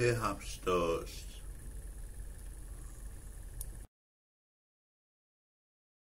هفت داشت